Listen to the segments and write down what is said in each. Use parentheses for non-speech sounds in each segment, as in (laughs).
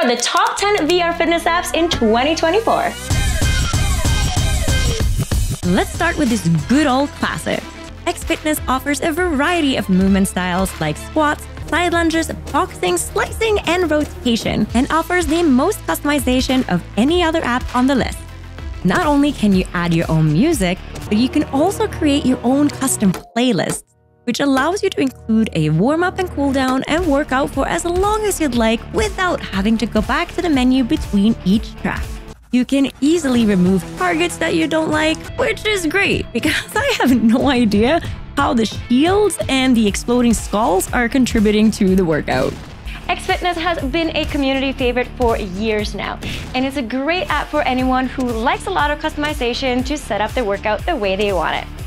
are the top 10 VR fitness apps in 2024. Let's start with this good old classic. X Fitness offers a variety of movement styles like squats, side lunges, boxing, slicing, and rotation, and offers the most customization of any other app on the list. Not only can you add your own music, but you can also create your own custom playlists, which allows you to include a warm up and cool down and workout for as long as you'd like without having to go back to the menu between each track. You can easily remove targets that you don't like, which is great (laughs) because I have no idea how the shields and the exploding skulls are contributing to the workout. X Fitness has been a community favorite for years now, and it's a great app for anyone who likes a lot of customization to set up their workout the way they want it.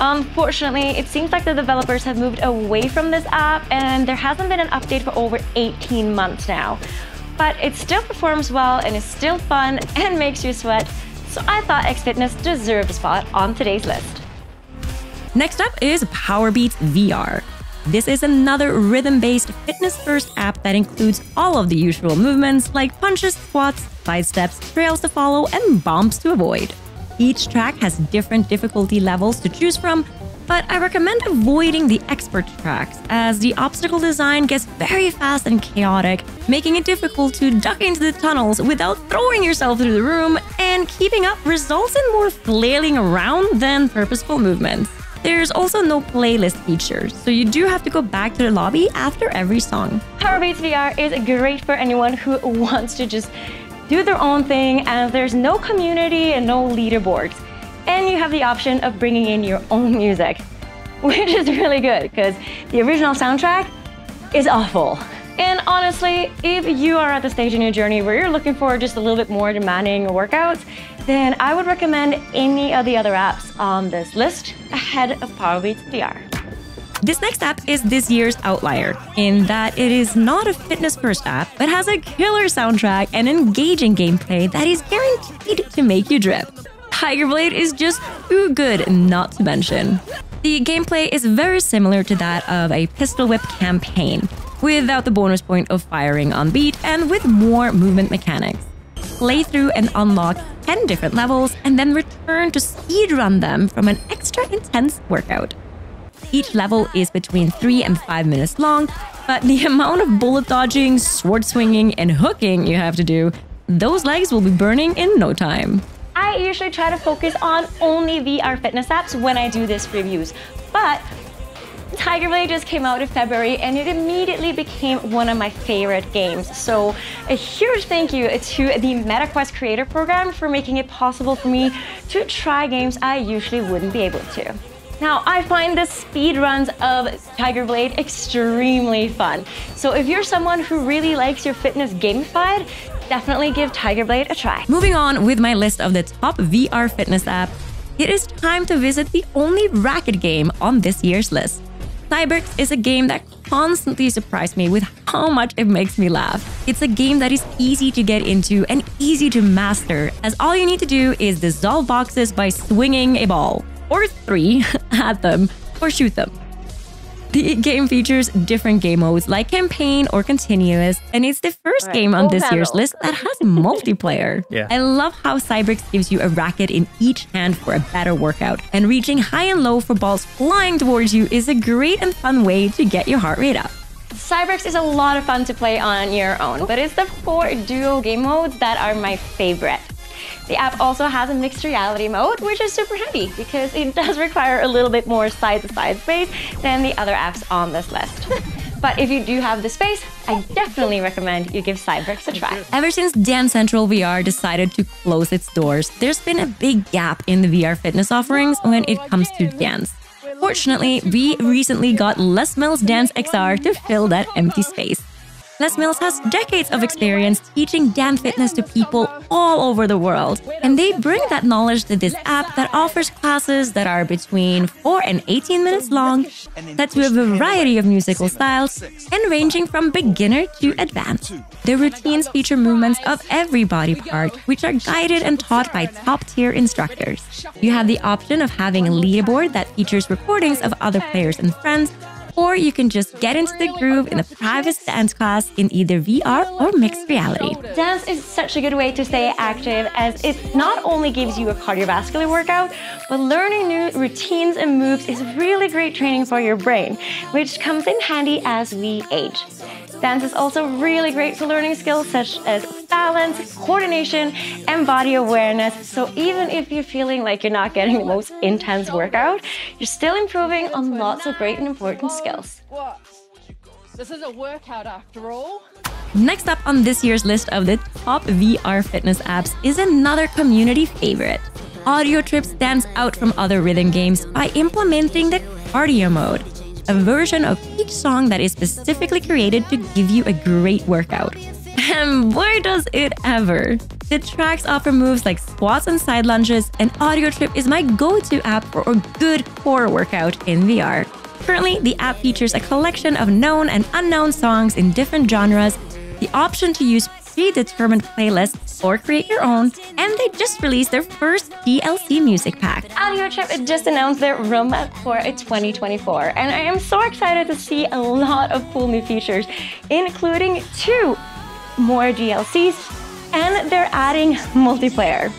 Unfortunately, it seems like the developers have moved away from this app and there hasn't been an update for over 18 months now. But it still performs well and is still fun (laughs) and makes you sweat, so I thought X Fitness deserved a spot on today's list. Next up is Powerbeats VR. This is another rhythm based fitness first app that includes all of the usual movements like punches, squats, side steps, trails to follow, and bumps to avoid. Each track has different difficulty levels to choose from, but I recommend avoiding the expert tracks as the obstacle design gets very fast and chaotic, making it difficult to duck into the tunnels without throwing yourself through the room, and keeping up results in more flailing around than purposeful movements. There's also no playlist feature, so you do have to go back to the lobby after every song. Powerbeats VR is great for anyone who (laughs) wants to just do their own thing and there's no community and no leaderboards. And you have the option of bringing in your own (laughs) music, which is really good because the original soundtrack is awful. And honestly, if you are at the stage in your journey where you're looking for just a little bit more demanding workouts, then I would recommend any of the other apps on this list ahead of Powerbeats VR. This next app is this year's outlier in that it is not a fitness first app, but has a killer soundtrack and engaging gameplay that is guaranteed to make you drip. Tiger Blade is just too good not to mention. The gameplay is very similar to that of a pistol whip campaign, without the bonus point of firing on beat and with more movement mechanics. Play through and unlock 10 different levels and then return to speedrun them from an extra intense workout. Each level is between 3 and 5 minutes long, but the (laughs) amount of bullet dodging, sword swinging, and hooking you have to do, those legs will be burning in no time. I usually try to focus on only VR fitness apps when I do this reviews, but Tiger Blade just came out in February and it immediately became one of my favorite games. So a huge thank you to the Meta Quest Creator Program for making it possible for me to try games I usually wouldn't be able to. Now, I find the speed runs of Tiger Blade extremely fun. So if you're someone who really likes your fitness gamified, definitely give Tiger Blade a try. Moving on with my list of the top VR fitness app, it is time to visit the only racket game on this year's list. Cybrix is a game that constantly surprised me with how much it makes me laugh. It's a game that is easy to get into and easy to master, as all you need to do is dissolve boxes by swinging a ball, or three, (laughs) at them, or shoot them. The game features different game modes like campaign or continuous, and it's the first right, game on this panel. year's list that has multiplayer. (laughs) Yeah. I love how Cybrix gives you a racket in each hand for a better workout, and reaching high and low for balls flying towards you is a great and fun way to get your heart rate up. Cybrix is a lot of fun to play on your own, but it's the four duo game modes that are my favorite. The app also has a mixed reality mode, which is super handy because it does require a little bit more side-to-side -side space than the other apps on this list. (laughs) But if you do have the space, I definitely recommend you give Cybrix a try. Ever since Dance Central VR decided to close its doors, there's been a big gap in the VR fitness offerings when it comes to dance. Fortunately, we recently got Les Mills Dance XR to fill that empty space. Les Mills has decades of experience teaching dance fitness to people all over the world, and they bring that knowledge to this app that offers classes that are between 4 and 18 minutes long, set to a variety of musical styles, and ranging from beginner to advanced. The routines feature movements of every body part, which are guided and taught by top tier instructors. You have the option of having a leaderboard that features recordings of other players and friends Or you can just get into the groove in a private dance class in either VR or mixed reality. Dance is such a good way to stay active as it not only gives you a cardiovascular workout, but learning new routines and moves is really great training for your brain, which comes in handy as we age. Dance is also really great for learning skills such as balance, coordination, and body awareness. So even if you're feeling like you're not getting the most intense workout, you're still improving on lots of great and important skills. What? This is a workout after all. Next up on this year's list of the top VR fitness apps is another community favorite. Audio Trip stands out from other rhythm games by implementing the cardio mode a version of each song that is specifically created to give you a great workout. And boy, does it ever! The tracks offer moves like squats and side lunges, and Audio Trip is my go to app for a good core workout in VR. Currently, the app features a collection of known and unknown songs in different genres, the option to use predetermined playlists or create your own, and they just released their first DLC music pack. Audio Trip just announced their roadmap for 2024, and I am so excited to see a lot of cool new features, including two more DLCs, and they're adding multiplayer.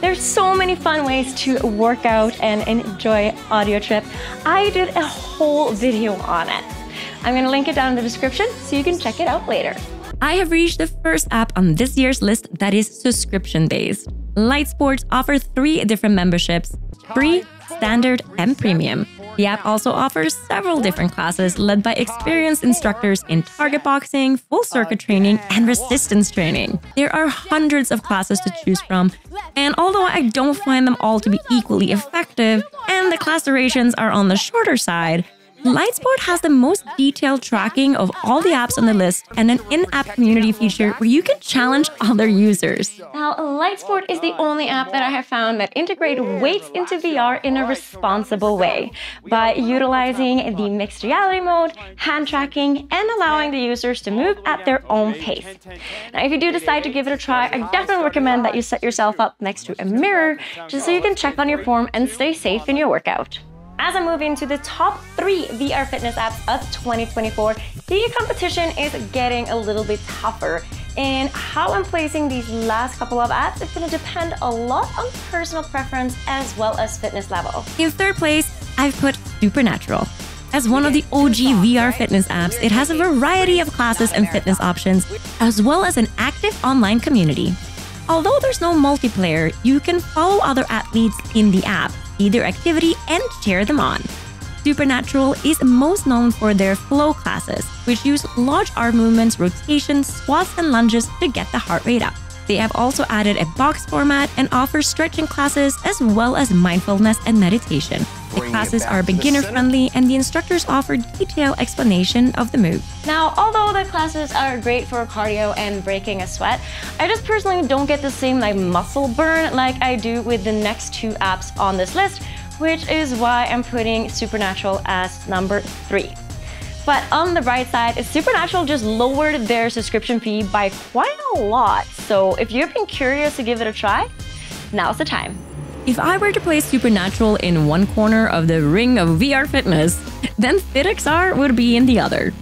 There's so many fun ways to work out and enjoy Audio Trip. I did a whole video on it. I'm gonna link it down in the description so you can check it out later. I have reached the first app on this year's list that is subscription based. Litesports offers three different memberships free, standard, and premium. The app also offers several different classes led by experienced instructors in target boxing, full circuit training, and resistance training. There are hundreds of classes to choose from, and although I don't find them all to be equally effective, and the class durations are on the shorter side, Litesport has the most detailed tracking of all the apps on the list and an in app community feature where you can challenge other users. Now, Litesport is the only app that I have found that integrate weights into VR in a responsible way by utilizing the mixed reality mode, hand tracking, and allowing the users to move at their own pace. Now, if you do decide to give it a try, I definitely recommend that you set yourself up next to a mirror just so you can check on your form and stay safe in your workout. As I move into the top three VR fitness apps of 2024, the competition is getting a little bit tougher. And how I'm placing these last couple of apps is going to depend a lot on personal preference as well as fitness level. In third place, I've put Supernatural. As one of the OG VR fitness apps, it has a variety of classes and fitness options, as well as an active online community. Although there's no multiplayer, you can follow other athletes in the app see their activity and cheer them on. Supernatural is most known for their flow classes, which use large arm movements, rotations, squats, and lunges to get the heart rate up. They have also added a box format and offer stretching classes as well as mindfulness and meditation. The classes are beginner friendly and the instructors offer detailed explanation of the move. Now, although the classes are great for cardio and breaking a sweat, I just personally don't get the same like muscle burn like I do with the next two apps on this list, which is why I'm putting Supernatural as number three. But on the bright side, Supernatural just lowered their subscription fee by quite a lot. So if you've been curious to give it a try, now's the time. If I were to place Supernatural in one corner of the ring of VR fitness, then FitXR would be in the other.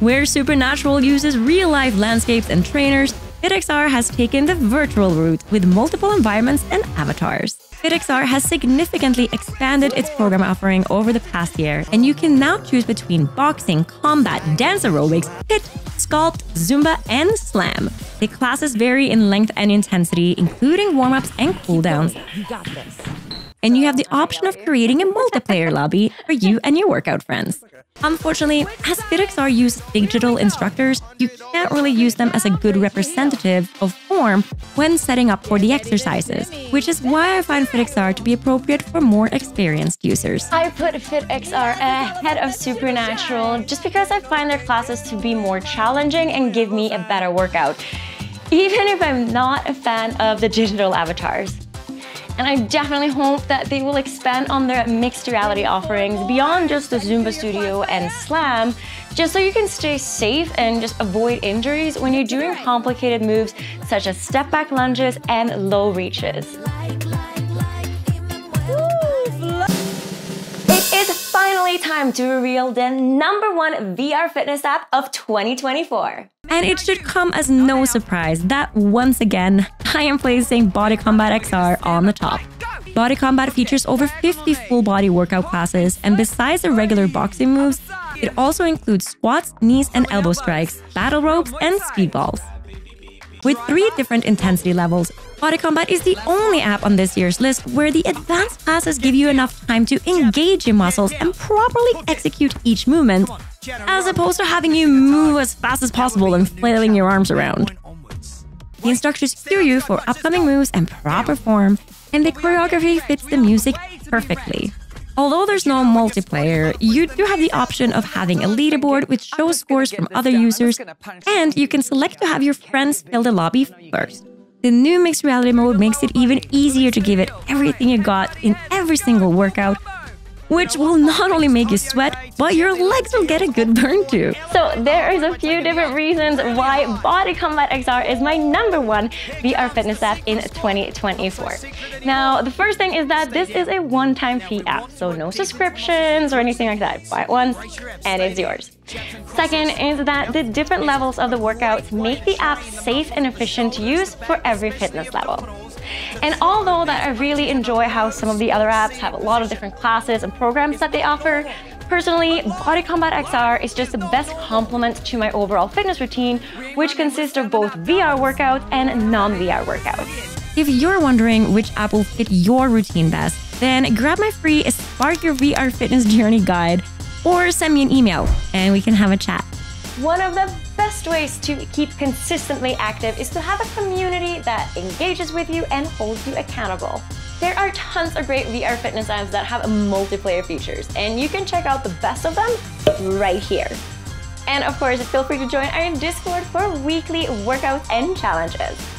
Where Supernatural uses real life landscapes and trainers, FitXR has taken the virtual route with multiple environments and avatars. FitXR has significantly expanded its program offering over the past year, and you can now choose between boxing, combat, dance aerobics, HIIT, sculpt, Zumba, and slam. The classes vary in length and intensity, including warm ups and cooldowns. You and you have the option of creating a multiplayer lobby for you and your workout friends. Unfortunately, as FitXR use digital instructors, you can't really use them as a good representative of form when setting up for the exercises, which is why I find FitXR to be appropriate for more experienced users. I put FitXR ahead of Supernatural just because I find their classes to be more challenging and give me a better workout, even if I'm not a fan of the digital avatars. And I definitely hope that they will expand on their mixed reality offerings beyond just the Zumba Studio and Slam, just so you can stay safe and just avoid injuries when you're doing complicated moves such as step back lunges and low reaches. It is finally time to reveal the number one VR fitness app of 2024. And it should come as no surprise that once again, I am placing Body Combat XR on the top. Body Combat features over 50 full body workout classes, and besides the regular boxing moves, it also includes squats, knees and elbow strikes, battle ropes, and speedballs. With three different intensity levels, Body Combat is the only app on this year's list where the advanced classes give you enough time to engage your muscles and properly execute each movement, as opposed to having you move as fast as possible and flailing your arms around. The instructors cue you for upcoming moves and proper form, and the choreography fits the music perfectly. Although there's no multiplayer, you do have the option of having a leaderboard which shows scores from other users, and you can select to have your friends fill the lobby first. The new mixed reality mode makes it even easier to give it everything you got in every single workout which will not only make you sweat, but your legs will get a good burn too. So there is a few different reasons why Body Combat XR is my number one VR fitness app in 2024. Now, the first thing is that this is a one-time fee app, so no subscriptions or anything like that. Buy it once and it's yours. Second is that the different levels of the workouts make the app safe and efficient to use for every fitness level. And although that I really enjoy how some of the other apps have a lot of different classes and programs that they offer, Personally, Body Combat XR is just the best complement to my overall fitness routine, which consists of both VR workouts and non-VR workouts. If you're wondering which app will fit your routine best, then grab my free Spark Your VR Fitness Journey guide or send me an email and we can have a chat. One of the best ways to keep consistently active is to have a community that engages with you and holds you accountable. There are tons of great VR fitness apps that have multiplayer features, and you can check out the best of them right here. And of course, feel free to join our Discord for weekly workouts and challenges.